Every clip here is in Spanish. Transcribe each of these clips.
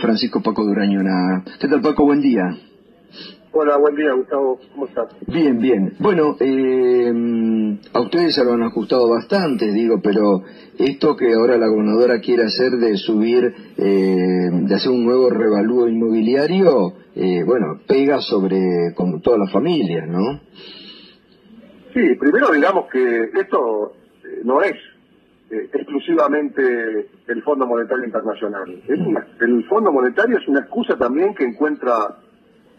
Francisco Paco Durañona. ¿Qué tal, Paco? Buen día. Hola, buen día, Gustavo. ¿Cómo estás? Bien, bien. Bueno, eh, a ustedes se lo han ajustado bastante, digo, pero esto que ahora la gobernadora quiere hacer de subir, eh, de hacer un nuevo revalúo inmobiliario, eh, bueno, pega sobre con todas las familias, ¿no? Sí, primero digamos que esto no es exclusivamente el Fondo Monetario Internacional. el Fondo Monetario es una excusa también que encuentra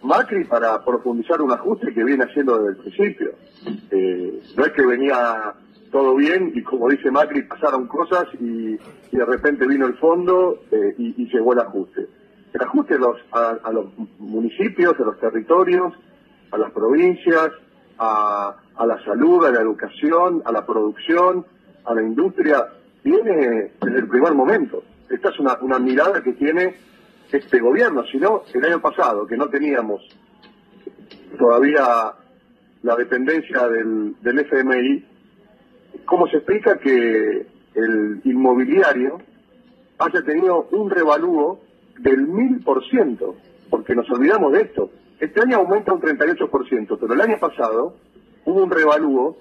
Macri para profundizar un ajuste que viene haciendo desde el principio. Eh, no es que venía todo bien y como dice Macri pasaron cosas y, de repente vino el fondo eh, y, llegó el ajuste. El ajuste a los, a, los municipios, a los territorios, a las provincias, a, la salud, a la educación, a la producción, a la industria, viene desde el primer momento. Esta es una, una mirada que tiene este gobierno, sino el año pasado, que no teníamos todavía la dependencia del, del FMI, ¿cómo se explica que el inmobiliario haya tenido un revalúo del mil por ciento? Porque nos olvidamos de esto. Este año aumenta un 38%, pero el año pasado hubo un revalúo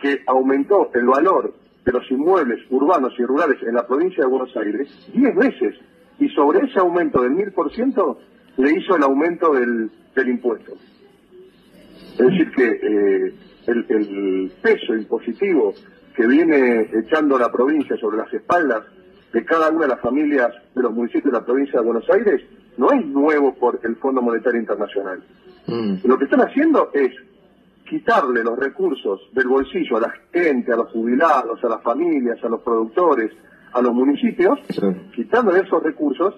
que aumentó el valor de los inmuebles urbanos y rurales en la provincia de Buenos Aires 10 veces y sobre ese aumento del mil por ciento le hizo el aumento del, del impuesto. Es decir, que eh, el, peso impositivo que viene echando la provincia sobre las espaldas de cada una de las familias de los municipios de la provincia de Buenos Aires no es nuevo por el Fondo Monetario Internacional. Mm. Lo que están haciendo es quitarle los recursos del bolsillo a la gente, a los jubilados, a las familias, a los productores, a los municipios, quitándole esos recursos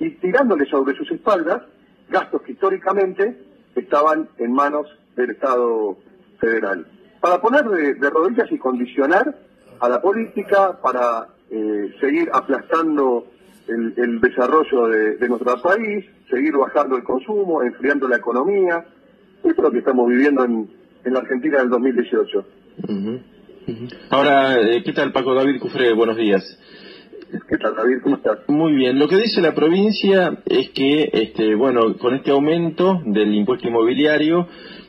y tirándole sobre sus espaldas gastos que históricamente estaban en manos del Estado federal. Para poner de, rodillas y condicionar a la política para eh, seguir aplastando el, desarrollo de, nuestro país, seguir bajando el consumo, enfriando la economía. Esto es lo que estamos viviendo en, la Argentina del 2018. Ahora, eh, ¿qué tal Paco David Cufre? Buenos días. ¿Qué tal David? ¿Cómo estás? Muy bien. Lo que dice la provincia es que, este, bueno, con este aumento del impuesto inmobiliario,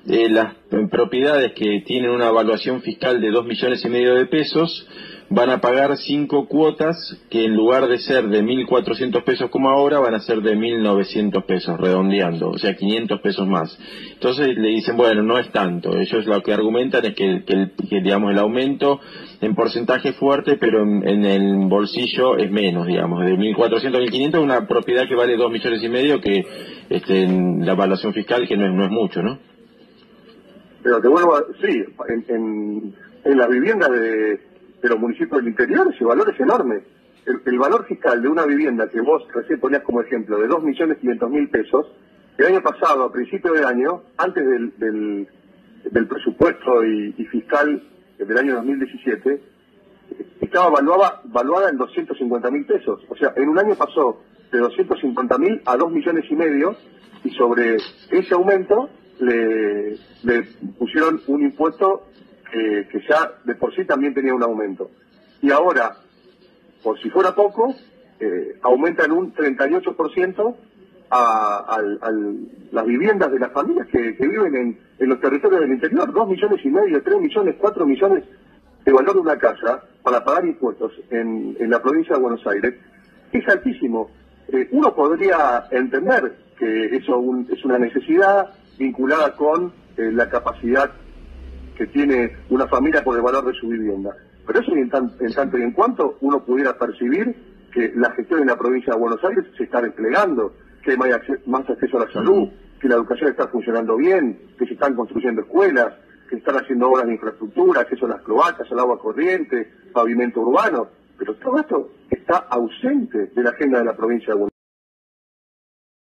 eh, las propiedades que tienen una evaluación fiscal de dos millones y medio de pesos van a pagar cinco cuotas que en lugar de ser de 1.400 pesos como ahora van a ser de 1.900 pesos, redondeando, o sea, 500 pesos más. Entonces le dicen, bueno, no es tanto. Ellos lo que argumentan es que, el, digamos, el aumento en porcentaje es fuerte, pero en, el bolsillo es menos, digamos, de 1.400 a 1.500 una propiedad que vale 2 millones y medio que este, en la evaluación fiscal que no es, no es mucho, ¿no? Pero te vuelvo a... Sí, en, en, en la vivienda de los municipios del interior, ese valor es enorme. El, valor fiscal de una vivienda que vos recién ponías como ejemplo de 2.500.000 pesos, el año pasado, a principio de año, antes del, del, presupuesto y, fiscal del año 2017, estaba valuada, valuada en 250.000 pesos. O sea, en un año pasó de 250.000 a 2 millones y medio y sobre ese aumento le, pusieron un impuesto que ya de por sí también tenía un aumento. Y ahora, por si fuera poco, eh, aumentan un 38% a, a, a, las viviendas de las familias que, viven en, en, los territorios del interior, 2 millones y medio, 3 millones, 4 millones de valor de una casa para pagar impuestos en, en la provincia de Buenos Aires, es altísimo. Eh, uno podría entender que eso es una necesidad vinculada con eh, la capacidad que tiene una familia por el valor de su vivienda. Pero eso en, tanto y en cuanto uno pudiera percibir que la gestión en la provincia de Buenos Aires se está desplegando, que hay más acceso a la salud, que la educación está funcionando bien, que se están construyendo escuelas, que están haciendo obras de infraestructura, acceso a las cloacas, al agua corriente, pavimento urbano. Pero todo esto está ausente de la agenda de la provincia de Buenos Aires.